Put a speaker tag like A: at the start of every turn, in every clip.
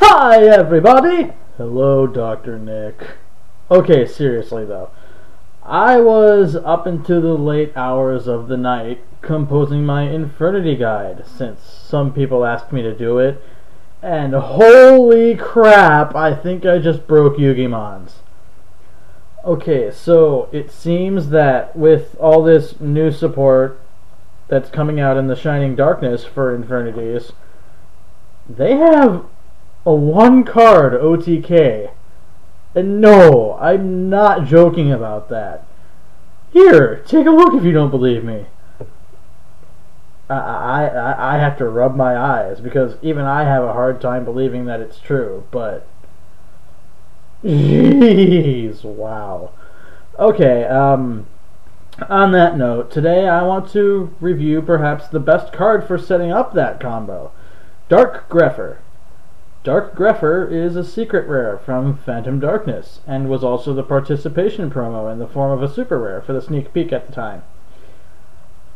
A: Hi, everybody! Hello, Dr. Nick. Okay, seriously, though. I was up into the late hours of the night composing my Infernity Guide, since some people asked me to do it, and holy crap, I think I just broke Yugimon's. Okay, so it seems that with all this new support that's coming out in the Shining Darkness for Infernities, they have a one card OTK. And no, I'm not joking about that. Here, take a look if you don't believe me. I, I, I have to rub my eyes because even I have a hard time believing that it's true, but. Jeez, wow. Okay, um, on that note, today I want to review perhaps the best card for setting up that combo Dark Grepher. Dark Grepher is a secret rare from Phantom Darkness, and was also the participation promo in the form of a super rare for the sneak peek at the time.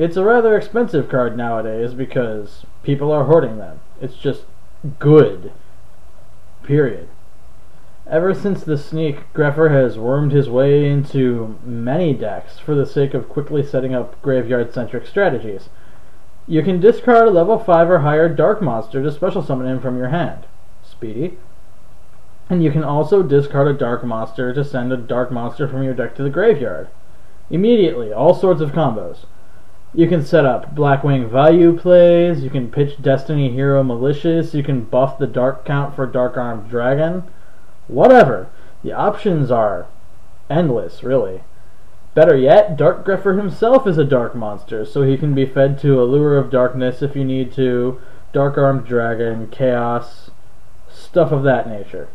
A: It's a rather expensive card nowadays because people are hoarding them. It's just good. Period. Ever since the sneak, Grepher has wormed his way into many decks for the sake of quickly setting up graveyard-centric strategies. You can discard a level 5 or higher dark monster to special summon him from your hand speedy. And you can also discard a dark monster to send a dark monster from your deck to the graveyard. Immediately, all sorts of combos. You can set up Blackwing value plays, you can pitch Destiny Hero Malicious, you can buff the dark count for Dark Armed Dragon. Whatever. The options are endless, really. Better yet, Dark Grepher himself is a dark monster, so he can be fed to Allure of Darkness if you need to, Dark Armed Dragon, Chaos, stuff of that nature.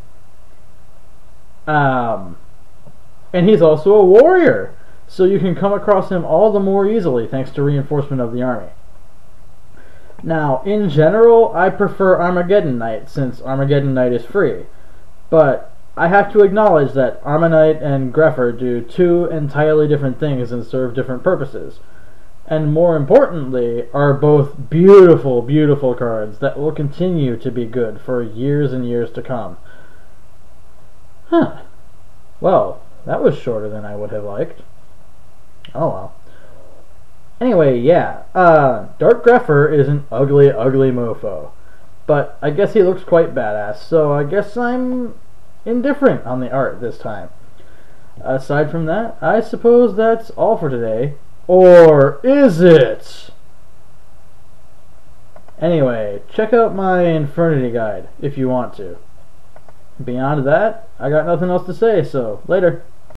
A: Um, and he's also a warrior, so you can come across him all the more easily thanks to reinforcement of the army. Now, in general, I prefer Armageddon Knight since Armageddon Knight is free, but I have to acknowledge that Armanite and Grepher do two entirely different things and serve different purposes and more importantly, are both beautiful, beautiful cards that will continue to be good for years and years to come. Huh. Well, that was shorter than I would have liked. Oh well. Anyway, yeah, uh, Dark Grepher is an ugly, ugly mofo. But I guess he looks quite badass, so I guess I'm indifferent on the art this time. Aside from that, I suppose that's all for today. Or is it? Anyway, check out my Infernity Guide if you want to. Beyond that, I got nothing else to say, so later.